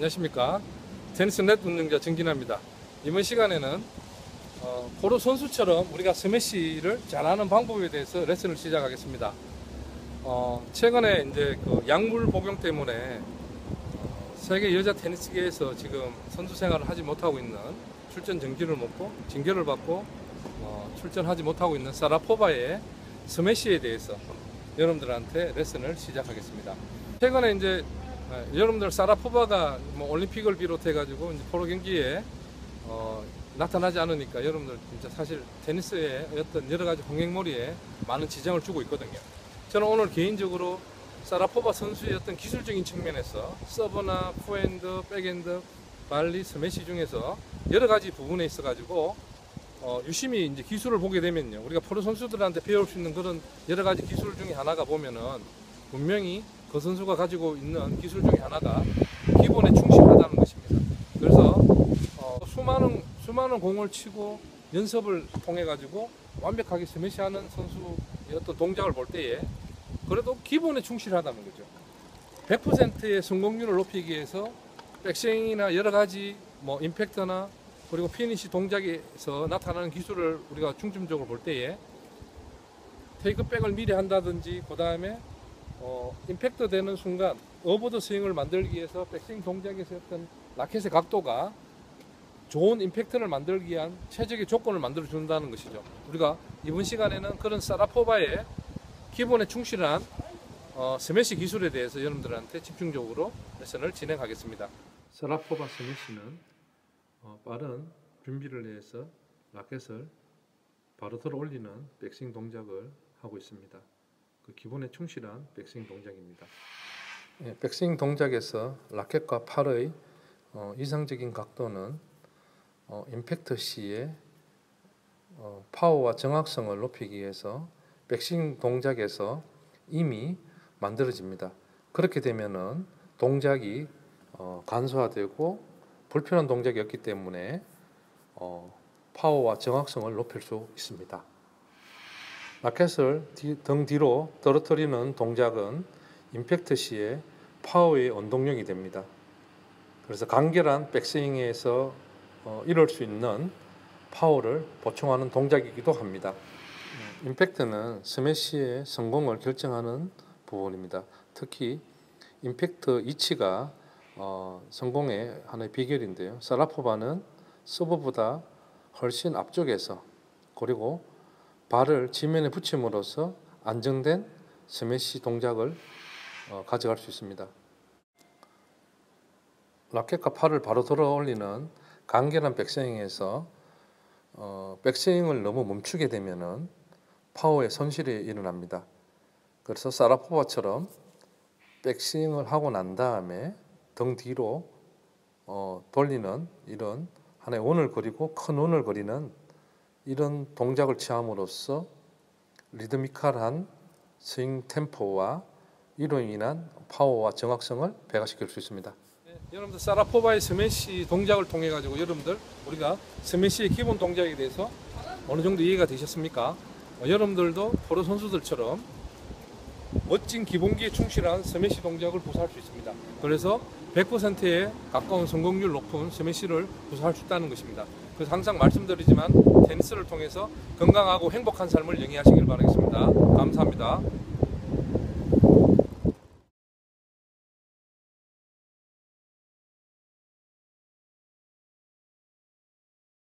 안녕하십니까? 테니스 넷 운영자 정진아입니다. 이번 시간에는 어, 포로 선수처럼 우리가 스매시를 잘하는 방법에 대해서 레슨을 시작하겠습니다. 어, 최근에 이제 그 약물 복용 때문에 어, 세계 여자 테니스계에서 지금 선수 생활을 하지 못하고 있는 출전 정지를 먹고 징계를 받고 어, 출전하지 못하고 있는 사라포바의 스매시에 대해서 여러분들한테 레슨을 시작하겠습니다. 최근에 이제 어, 여러분들 사라포바가 뭐 올림픽을 비롯해 가지고 이제 프로 경기에 어, 나타나지 않으니까 여러분들 진짜 사실 테니스의 어떤 여러 가지 흥행몰이에 많은 지장을 주고 있거든요. 저는 오늘 개인적으로 사라포바 선수의 어떤 기술적인 측면에서 서브나 포핸드, 백핸드, 발리, 스매시 중에서 여러 가지 부분에 있어 가지고 어, 유심히 이제 기술을 보게 되면요. 우리가 프로 선수들한테 배울 수 있는 그런 여러 가지 기술 중에 하나가 보면은 분명히 그 선수가 가지고 있는 기술 중에 하나가 기본에 충실하다는 것입니다. 그래서 어, 수많은 수많은 공을 치고 연습을 통해 가지고 완벽하게 스매시하는 선수의 어떤 동작을 볼 때에 그래도 기본에 충실하다는 거죠. 100%의 성공률을 높이기 위해서 백스윙이나 여러 가지 뭐 임팩트나 그리고 피니시 동작에서 나타나는 기술을 우리가 중점적으로 볼 때에 테이크백을 미리 한다든지 그 다음에 어, 임팩트 되는 순간 어보드 스윙을 만들기 위해서 백스윙 동작에서 어떤 라켓의 각도가 좋은 임팩트를 만들기 위한 최적의 조건을 만들어 준다는 것이죠. 우리가 이번 시간에는 그런 사라포바의 기본에 충실한 어, 스매시 기술에 대해서 여러분들한테 집중적으로 레슨을 진행하겠습니다. 사라포바 스매시는 어, 빠른 준비를 위해서 라켓을 바로 들어 올리는 백스윙 동작을 하고 있습니다. 그 기본에 충실한 백스윙 동작입니다. 예, 백스윙 동작에서 라켓과 팔의 어, 이상적인 각도는 어, 임팩트 시에 어, 파워와 정확성을 높이기 위해서 백스윙 동작에서 이미 만들어집니다. 그렇게 되면은 동작이 어, 간소화되고 불편한 동작이었기 때문에 어, 파워와 정확성을 높일 수 있습니다. 라켓을 뒤, 등 뒤로 떨어뜨리는 동작은 임팩트 시에 파워의 원동력이 됩니다. 그래서 간결한 백스윙에서 어, 이룰 수 있는 파워를 보충하는 동작이기도 합니다. 임팩트는 스매시의 성공을 결정하는 부분입니다. 특히 임팩트 위치가 어, 성공의 하나의 비결인데요. 사라포바는 서브보다 훨씬 앞쪽에서 그리고 발을 지면에 붙임으로써 안정된 스매시 동작을 어, 가져갈 수 있습니다. 라켓과 팔을 바로 들어 올리는 간결한 백스윙에서 어, 백스윙을 너무 멈추게 되면은 파워의 손실이 일어납니다. 그래서 사라포바처럼 백스윙을 하고 난 다음에 등 뒤로 어, 돌리는 이런 하나의 원을 그리고 큰 원을 그리는 이런 동작을 취함으로써 리드미컬한 스윙 템포와 이로 인한 파워와 정확성을 배가시킬 수 있습니다. 여러분들 사라포바의 스매시 동작을 통해 가지고 여러분들 우리가 스매시의 기본 동작에 대해서 어느 정도 이해가 되셨습니까? 어, 여러분들도 프로 선수들처럼 멋진 기본기에 충실한 스매시 동작을 구사할 수 있습니다. 그래서 100%에 가까운 성공률 높은 스매시를 구사할 수 있다는 것입니다. 그래서 항상 말씀드리지만 테니스를 통해서 건강하고 행복한 삶을 영위하시길 바라겠습니다. 감사합니다.